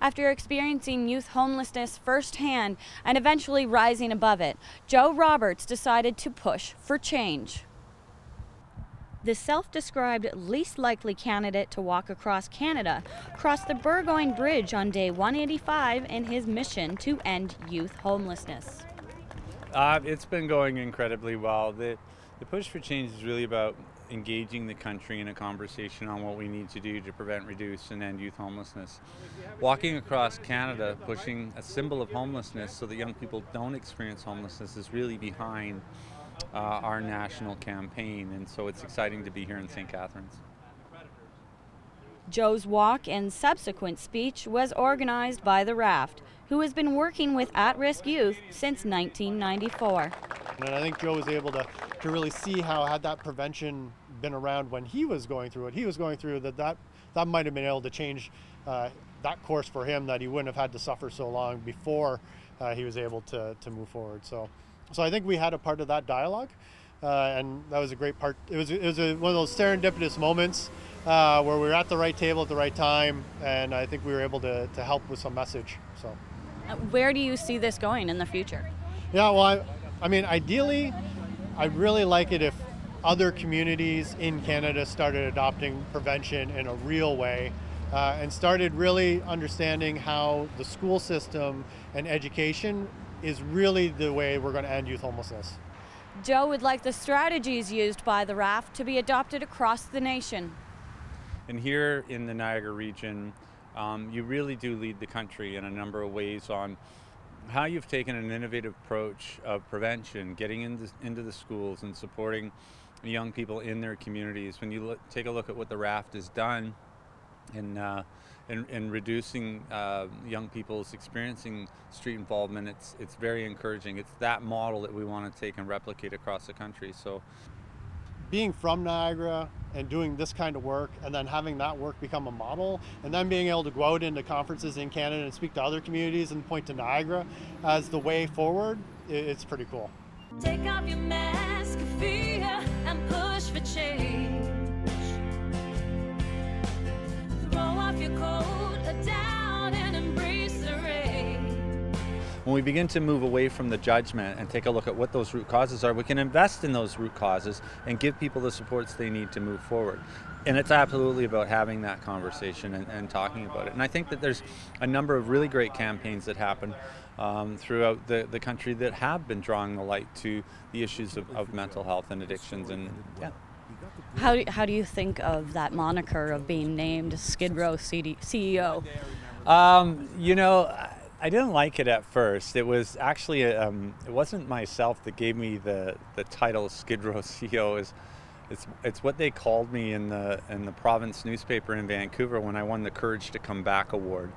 after experiencing youth homelessness firsthand and eventually rising above it. Joe Roberts decided to push for change. The self described least likely candidate to walk across Canada crossed the Burgoyne Bridge on day 185 in his mission to end youth homelessness. Uh, it's been going incredibly well. The, the push for change is really about engaging the country in a conversation on what we need to do to prevent, reduce, and end youth homelessness. Walking across Canada, pushing a symbol of homelessness so that young people don't experience homelessness is really behind uh, our national campaign, and so it's exciting to be here in St. Catharines. Joe's walk and subsequent speech was organized by the Raft, who has been working with at risk youth since 1994. And I think Joe was able to, to really see how, had that prevention been around when he was going through what he was going through, that that, that might have been able to change uh, that course for him, that he wouldn't have had to suffer so long before uh, he was able to, to move forward. So, so I think we had a part of that dialogue. Uh, and that was a great part. It was, it was a, one of those serendipitous moments uh, where we were at the right table at the right time, and I think we were able to, to help with some message. So, uh, where do you see this going in the future? Yeah, well, I, I mean, ideally, I'd really like it if other communities in Canada started adopting prevention in a real way. Uh, and started really understanding how the school system and education is really the way we're going to end youth homelessness. Joe would like the strategies used by the RAFT to be adopted across the nation. And here in the Niagara region, um, you really do lead the country in a number of ways on how you've taken an innovative approach of prevention, getting into, into the schools and supporting young people in their communities. When you look, take a look at what the RAFT has done in, uh, in, in, reducing uh, young people's experiencing street involvement, it's, it's very encouraging. It's that model that we want to take and replicate across the country. So, being from Niagara and doing this kind of work and then having that work become a model and then being able to go out into conferences in Canada and speak to other communities and point to Niagara as the way forward, it's pretty cool. Take off your mask of fear and push for change. Throw off your coat down and embrace the rain. When we begin to move away from the judgment and take a look at what those root causes are, we can invest in those root causes and give people the supports they need to move forward. And it's absolutely about having that conversation and, and talking about it. And I think that there's a number of really great campaigns that happen um, throughout the, the country that have been drawing the light to the issues of, of mental health and addictions. And yeah. How do, how do you think of that moniker of being named Skid Row CD, CEO? Um, you know, I didn't like it at first. It was actually um, it wasn't myself that gave me the, the title Skid Row CEO. It's, it's it's what they called me in the in the province newspaper in Vancouver when I won the Courage to Come Back award.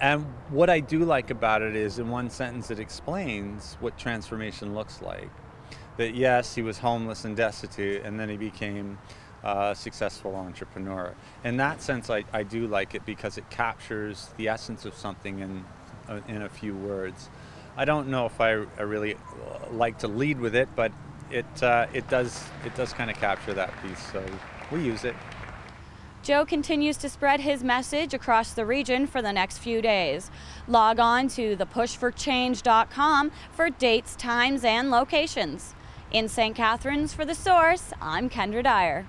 And what I do like about it is, in one sentence, it explains what transformation looks like. That yes, he was homeless and destitute, and then he became a successful entrepreneur. In that sense, I, I do like it because it captures the essence of something in, uh, in a few words. I don't know if I, I really like to lead with it, but it, uh, it does, it does kind of capture that piece, so we use it. Joe continues to spread his message across the region for the next few days. Log on to thepushforchange.com for dates, times, and locations. In St. Catharines for The Source, I'm Kendra Dyer.